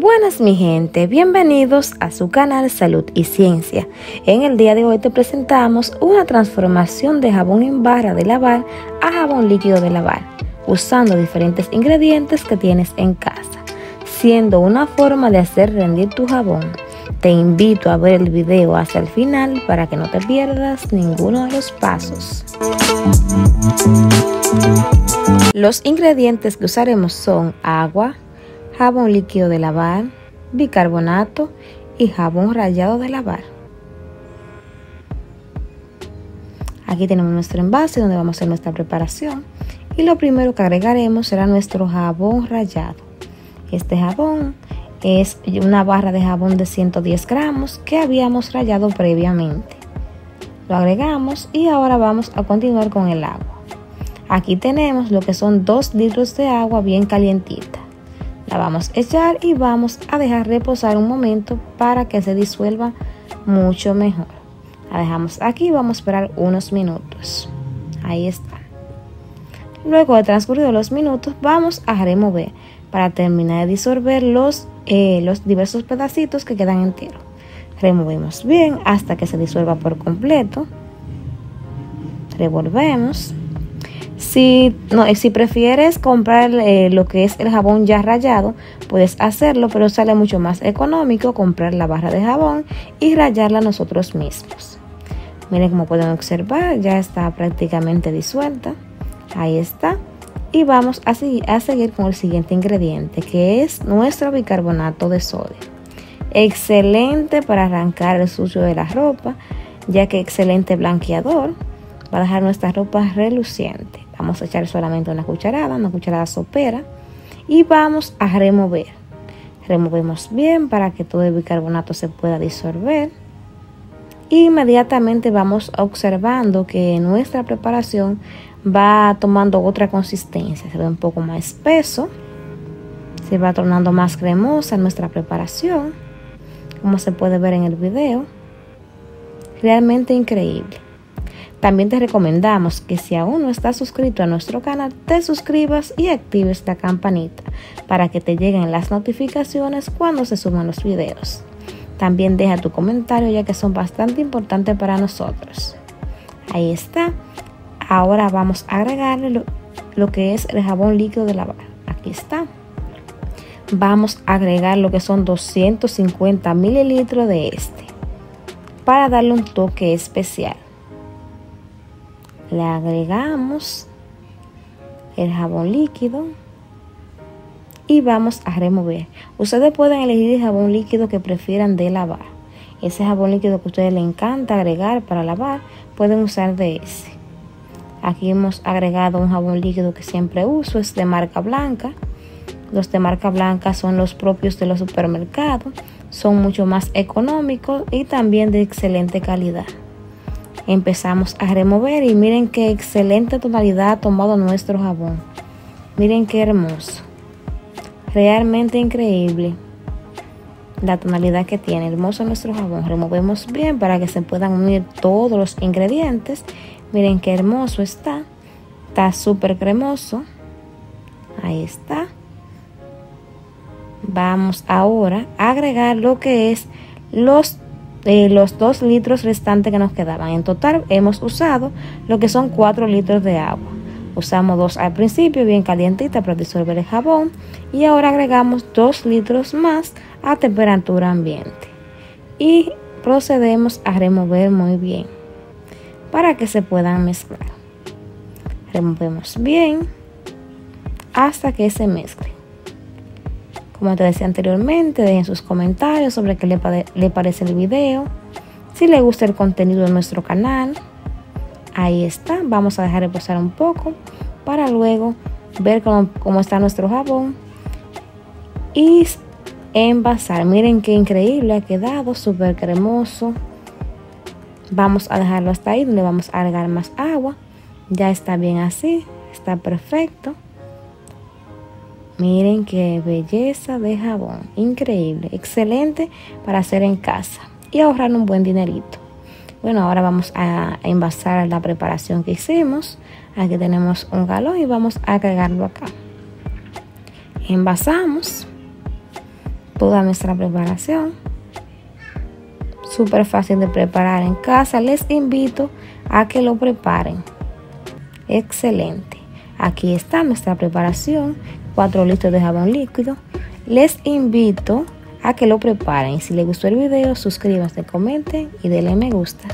Buenas mi gente, bienvenidos a su canal Salud y Ciencia. En el día de hoy te presentamos una transformación de jabón en barra de lavar a jabón líquido de lavar, usando diferentes ingredientes que tienes en casa, siendo una forma de hacer rendir tu jabón. Te invito a ver el video hasta el final para que no te pierdas ninguno de los pasos. Los ingredientes que usaremos son agua, jabón líquido de lavar, bicarbonato y jabón rallado de lavar. Aquí tenemos nuestro envase donde vamos a hacer nuestra preparación y lo primero que agregaremos será nuestro jabón rallado. Este jabón es una barra de jabón de 110 gramos que habíamos rallado previamente. Lo agregamos y ahora vamos a continuar con el agua. Aquí tenemos lo que son 2 litros de agua bien calientita. La vamos a echar y vamos a dejar reposar un momento para que se disuelva mucho mejor. La dejamos aquí y vamos a esperar unos minutos. Ahí está. Luego de transcurrido los minutos vamos a remover para terminar de disolver los, eh, los diversos pedacitos que quedan enteros. Removemos bien hasta que se disuelva por completo. Revolvemos si, no, si prefieres comprar eh, lo que es el jabón ya rayado, puedes hacerlo, pero sale mucho más económico comprar la barra de jabón y rayarla nosotros mismos. Miren como pueden observar, ya está prácticamente disuelta. Ahí está. Y vamos a, a seguir con el siguiente ingrediente, que es nuestro bicarbonato de sodio. Excelente para arrancar el sucio de la ropa, ya que excelente blanqueador. Va a dejar nuestra ropa reluciente. Vamos a echar solamente una cucharada, una cucharada sopera y vamos a remover. Removemos bien para que todo el bicarbonato se pueda disolver. Inmediatamente vamos observando que nuestra preparación va tomando otra consistencia, se ve un poco más espeso, se va tornando más cremosa nuestra preparación, como se puede ver en el video. Realmente increíble. También te recomendamos que si aún no estás suscrito a nuestro canal, te suscribas y actives la campanita para que te lleguen las notificaciones cuando se suban los videos. También deja tu comentario ya que son bastante importantes para nosotros. Ahí está. Ahora vamos a agregarle lo, que es el jabón líquido de lavar. Aquí está. Vamos a agregar lo que son 250 mililitros de este para darle un toque especial le agregamos el jabón líquido y vamos a remover. Ustedes pueden elegir el jabón líquido que prefieran de lavar. Ese jabón líquido que a ustedes les encanta agregar para lavar, pueden usar de ese. Aquí hemos agregado un jabón líquido que siempre uso, es de marca blanca. Los de marca blanca son los propios de los supermercados, son mucho más económicos y también de excelente calidad empezamos a remover y miren qué excelente tonalidad ha tomado nuestro jabón. Miren qué hermoso. Realmente increíble la tonalidad que tiene. Hermoso nuestro jabón. Removemos bien para que se puedan unir todos los ingredientes. Miren qué hermoso está. Está súper cremoso. Ahí está. Vamos ahora a agregar lo que es los los dos litros restantes que nos quedaban. En total hemos usado lo que son 4 litros de agua. Usamos dos al principio bien calientita para disolver el jabón y ahora agregamos 2 litros más a temperatura ambiente. Y procedemos a remover muy bien para que se puedan mezclar. Removemos bien hasta que se mezcle. Como te decía anteriormente, dejen sus comentarios sobre qué le, parece el video, si le gusta el contenido de nuestro canal. Ahí está, vamos a dejar reposar un poco para luego ver cómo, está nuestro jabón y envasar. Miren qué increíble ha quedado, súper cremoso. Vamos a dejarlo hasta ahí, donde vamos a agregar más agua. Ya está bien así, está perfecto. Miren qué belleza de jabón. Increíble. Excelente para hacer en casa y ahorrar un buen dinerito. Bueno, ahora vamos a envasar la preparación que hicimos. Aquí tenemos un galón y vamos a agregarlo acá. Envasamos toda nuestra preparación. Súper fácil de preparar en casa. Les invito a que lo preparen. Excelente. Aquí está nuestra preparación. 4 litros de jabón líquido. Les invito a que lo preparen. Si les gustó el video, suscríbanse, comenten y denle me gusta.